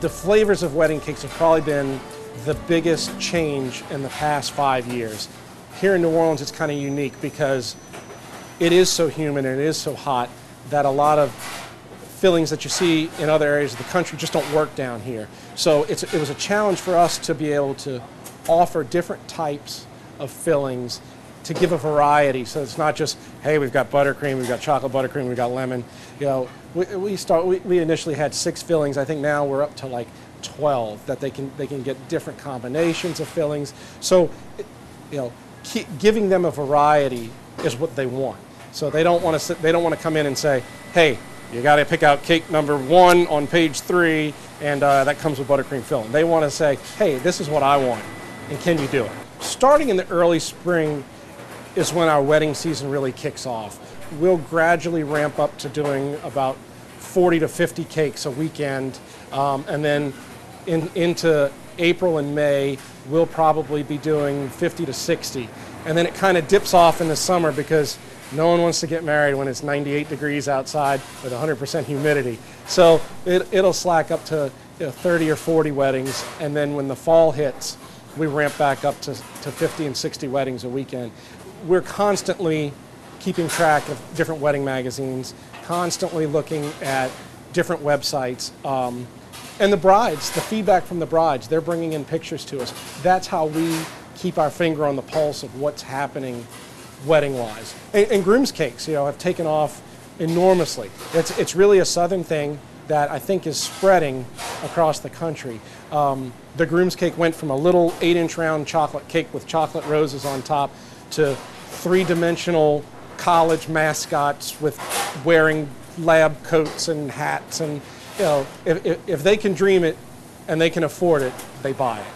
the flavors of wedding cakes have probably been the biggest change in the past five years. Here in New Orleans, it's kind of unique because it is so humid and it is so hot that a lot of fillings that you see in other areas of the country just don't work down here. So it was a challenge for us to be able to offer different types of fillings to give a variety. So it's not just, hey, we've got buttercream, we've got chocolate buttercream, we've got lemon. You know, we, we start. We, we initially had six fillings. I think now we're up to like 12 that they can they can get different combinations of fillings. So, you know, giving them a variety is what they want. So they don't want to they don't want to come in and say, hey, you got to pick out cake number one on page three, and uh, that comes with buttercream filling. They want to say, hey, this is what I want, and can you do it? Starting in the early spring is when our wedding season really kicks off. We'll gradually ramp up to doing about 40 to 50 cakes a weekend, um, and then in, into April and May, we'll probably be doing 50 to 60. And then it kind of dips off in the summer because no one wants to get married when it's 98 degrees outside with 100% humidity. So it, it'll slack up to you know, 30 or 40 weddings, and then when the fall hits, we ramp back up to, to 50 and 60 weddings a weekend. We're constantly keeping track of different wedding magazines, constantly looking at different websites. Um, and the brides, the feedback from the brides, they're bringing in pictures to us. That's how we keep our finger on the pulse of what's happening wedding wise. And, and groom's cakes, you know, have taken off enormously. It's, it's really a southern thing that I think is spreading across the country. Um, the groom's cake went from a little eight inch round chocolate cake with chocolate roses on top to three dimensional college mascots with wearing lab coats and hats. And, you know, if, if, if they can dream it and they can afford it, they buy it.